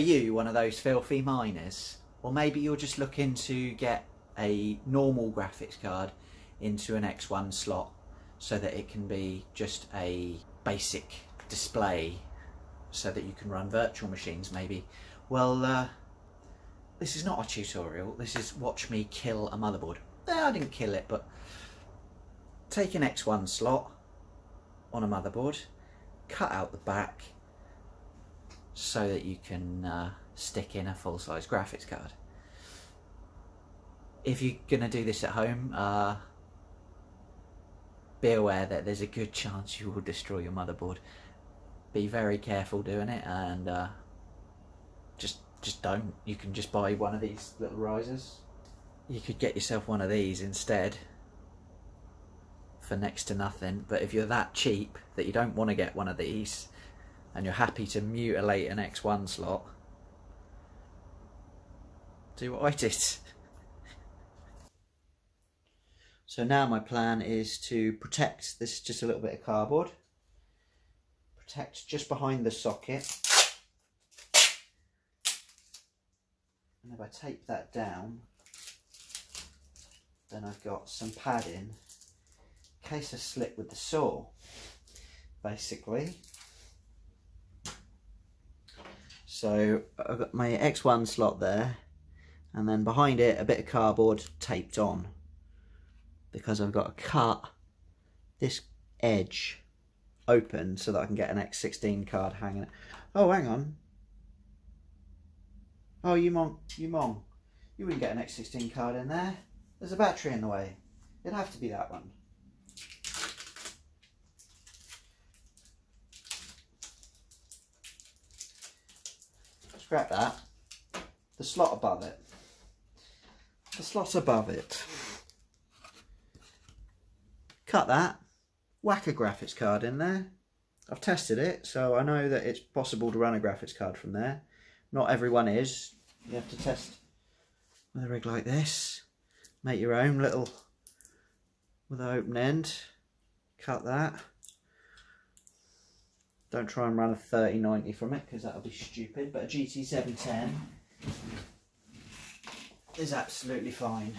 you one of those filthy miners? Or maybe you're just looking to get a normal graphics card into an X1 slot so that it can be just a basic display so that you can run virtual machines maybe. Well, uh, this is not a tutorial, this is watch me kill a motherboard. Eh, I didn't kill it, but take an X1 slot on a motherboard, cut out the back so that you can uh, stick in a full-size graphics card. If you're going to do this at home, uh, be aware that there's a good chance you will destroy your motherboard. Be very careful doing it and uh, just just don't. You can just buy one of these little risers. You could get yourself one of these instead for next to nothing. But if you're that cheap that you don't want to get one of these and you're happy to mutilate an X1 slot, do what I did. So now my plan is to protect this just a little bit of cardboard. Protect just behind the socket. And if I tape that down, then I've got some padding in case I slip with the saw, basically. So I've got my X1 slot there, and then behind it a bit of cardboard taped on because I've got to cut this edge open so that I can get an X16 card hanging. Oh, hang on. Oh, you mong, you mong. You wouldn't get an X16 card in there. There's a battery in the way. It'd have to be that one. Scrap that. The slot above it. The slot above it cut that, whack a graphics card in there. I've tested it, so I know that it's possible to run a graphics card from there. Not everyone is. You have to test with a rig like this. Make your own little with an open end. Cut that. Don't try and run a 3090 from it because that'll be stupid. But a GT710 is absolutely fine.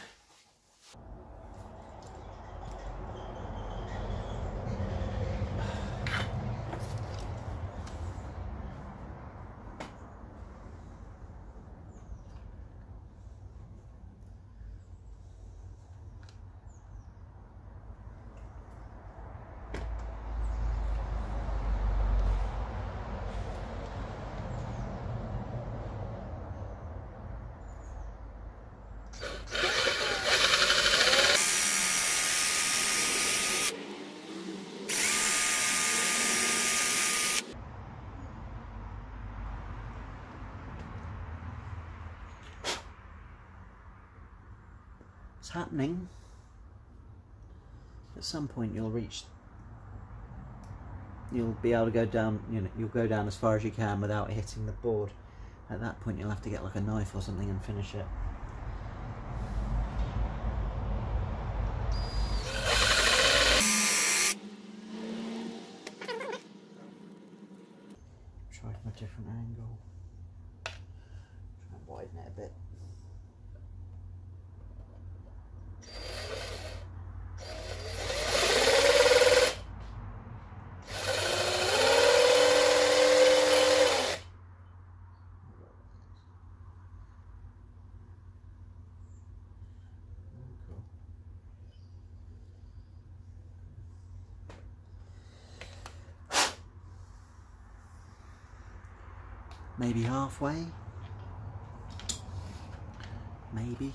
Happening. At some point you'll reach you'll be able to go down you know you'll go down as far as you can without hitting the board. At that point you'll have to get like a knife or something and finish it. Different angle. Try and widen it a bit. Maybe halfway. Maybe.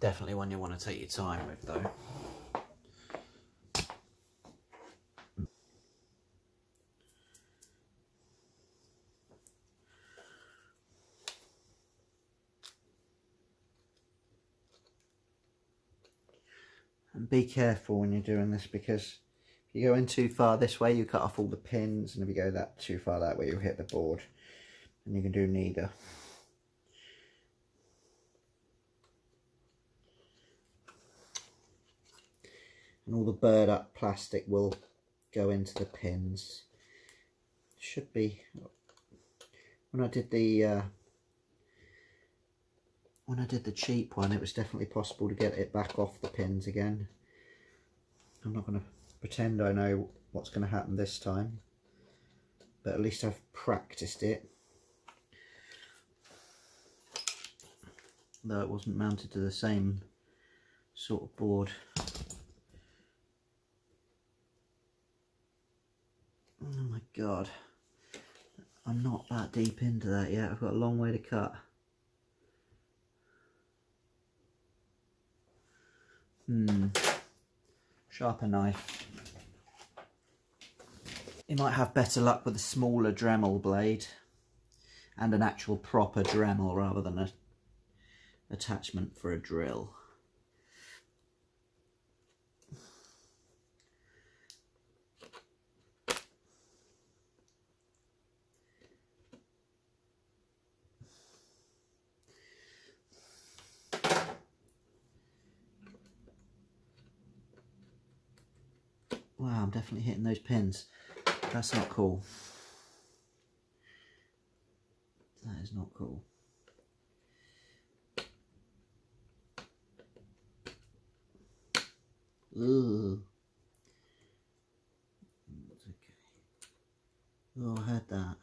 Definitely one you want to take your time with though be careful when you're doing this because if you go in too far this way you cut off all the pins and if you go that too far that way you'll hit the board and you can do neither and all the burred up plastic will go into the pins. Should be when I did the uh, when I did the cheap one it was definitely possible to get it back off the pins again. I'm not going to pretend I know what's going to happen this time but at least I've practiced it. Though it wasn't mounted to the same sort of board. Oh my god. I'm not that deep into that yet. I've got a long way to cut. Hmm. Sharper knife. You might have better luck with a smaller Dremel blade and an actual proper Dremel rather than a attachment for a drill. Wow, I'm definitely hitting those pins. That's not cool. That is not cool. Ooh. Okay. Oh, I had that.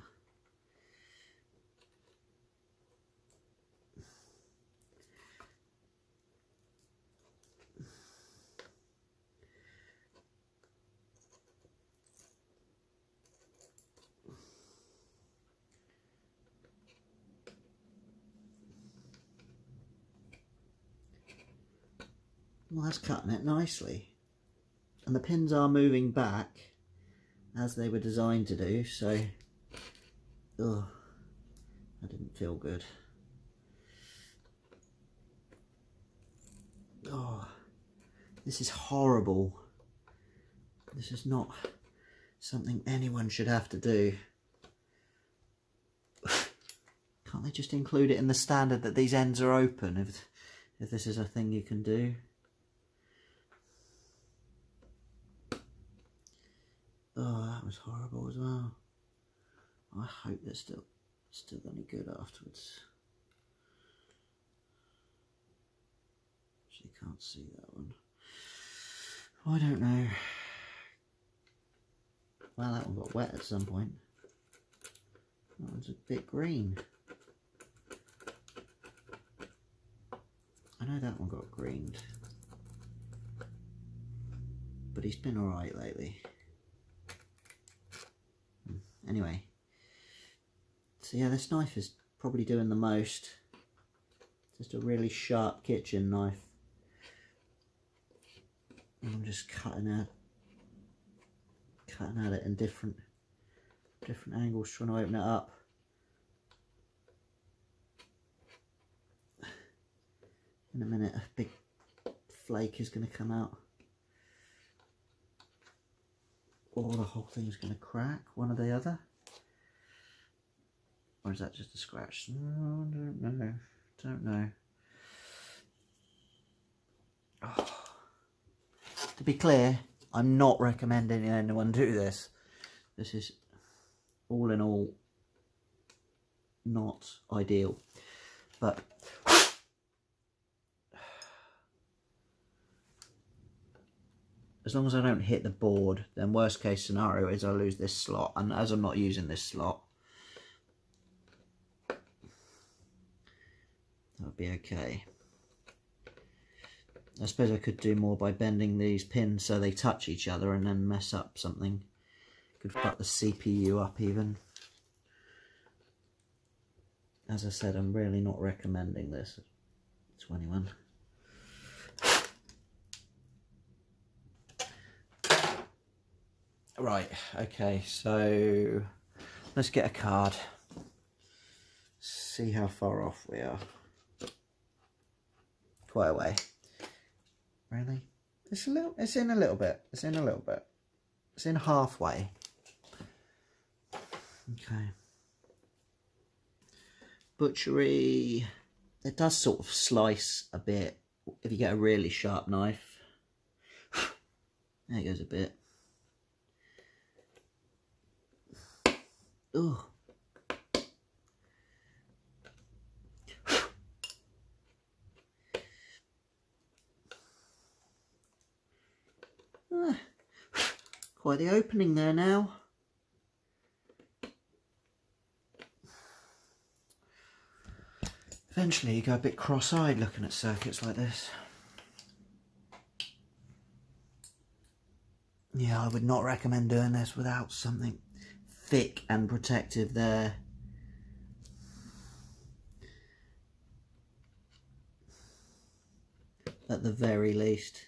Well, that's cutting it nicely. And the pins are moving back as they were designed to do, so... Oh, that didn't feel good. Oh, this is horrible. This is not something anyone should have to do. Can't they just include it in the standard that these ends are open if, if this is a thing you can do? Oh, that was horrible as well. I hope they're still still any good afterwards. She can't see that one. I don't know. Well, that one got wet at some point. That one's a bit green. I know that one got greened. But he's been alright lately anyway. So yeah this knife is probably doing the most. Just a really sharp kitchen knife. And I'm just cutting out cutting at it in different different angles trying to open it up. In a minute a big flake is going to come out. Or the whole thing's going to crack, one or the other. Or is that just a scratch? No, I don't know. Don't know. Oh. To be clear, I'm not recommending anyone do this. This is, all in all, not ideal. But as long as I don't hit the board, then worst case scenario is I lose this slot. And as I'm not using this slot, that'll be okay. I suppose I could do more by bending these pins so they touch each other and then mess up something. Could fuck the CPU up even. As I said, I'm really not recommending this. 21. Right, okay, so let's get a card. See how far off we are. Quite a way. Really? It's a little it's in a little bit. It's in a little bit. It's in halfway. Okay. Butchery it does sort of slice a bit if you get a really sharp knife. There goes a bit. Oh. Quite the opening there now. Eventually you go a bit cross-eyed looking at circuits like this. Yeah, I would not recommend doing this without something thick and protective there. At the very least.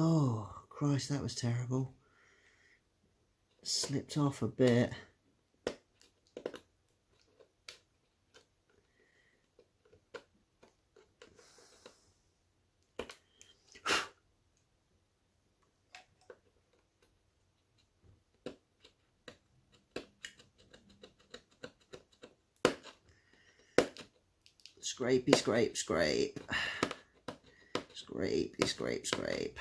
Oh, Christ, that was terrible. Slipped off a bit. Scrapey, scrape, scrape. Scrapey, scrape, scrape.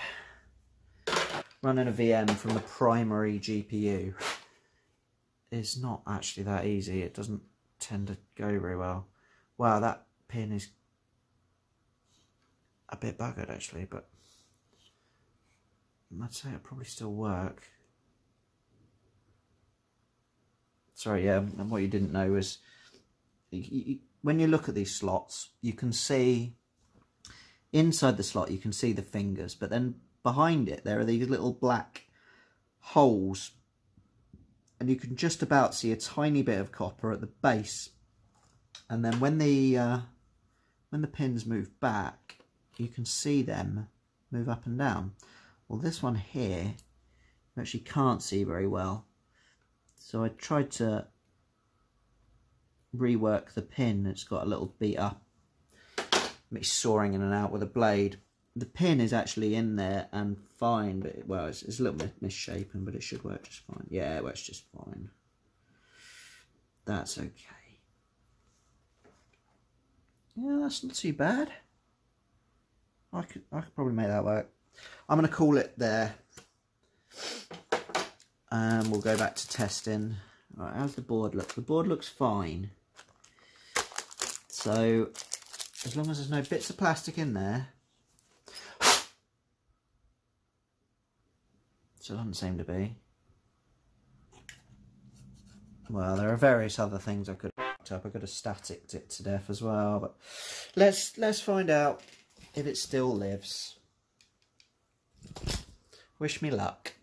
Running a VM from the primary GPU is not actually that easy. It doesn't tend to go very well. Wow, that pin is a bit buggered actually, but I'd say it probably still work. Sorry, yeah, and what you didn't know is when you look at these slots, you can see inside the slot, you can see the fingers, but then behind it, there are these little black holes and you can just about see a tiny bit of copper at the base. And then when the uh, when the pins move back, you can see them move up and down. Well, this one here, you actually can't see very well. So I tried to rework the pin. It's got a little beat up. Me sawing in and out with a blade. The pin is actually in there and fine, but it, well, it's, it's a little bit misshapen, but it should work just fine. Yeah, it works just fine. That's okay. Yeah, that's not too bad. I could, I could probably make that work. I'm going to call it there. And we'll go back to testing. Right, how's the board look? The board looks fine. So, as long as there's no bits of plastic in there, it doesn't seem to be. Well, there are various other things I could have up. I could have staticked it to death as well, but let's let's find out if it still lives. Wish me luck.